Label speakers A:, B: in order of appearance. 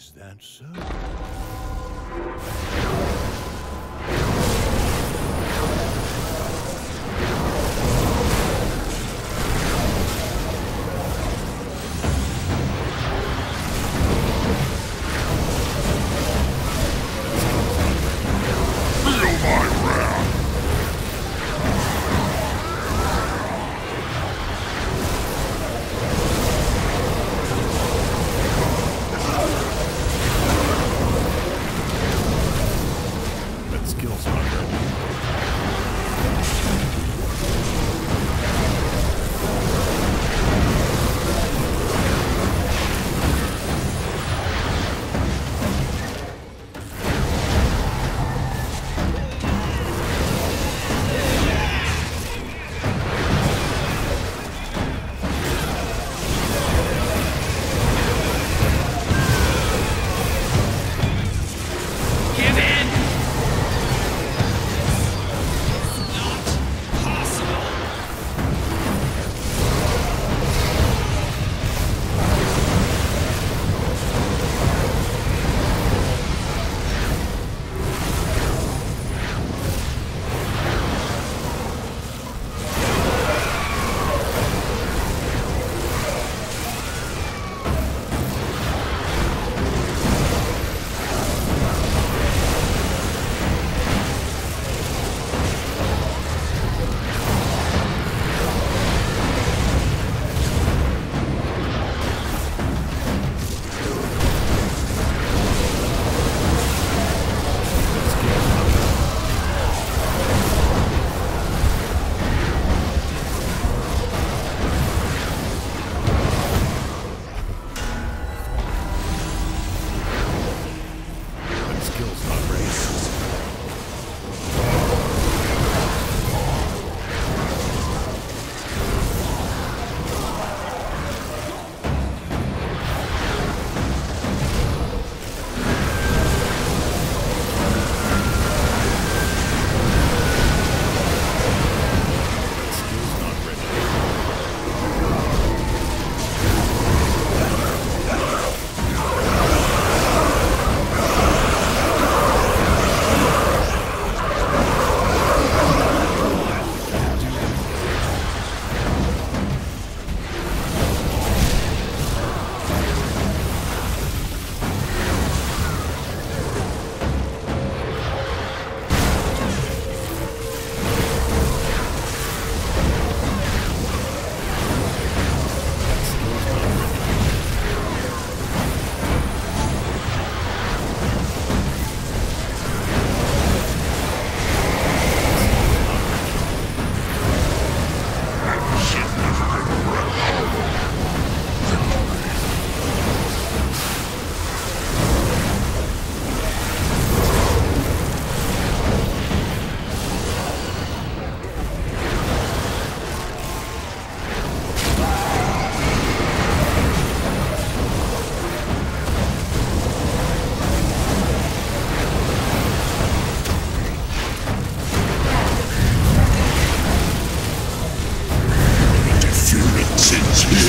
A: Is that so? Since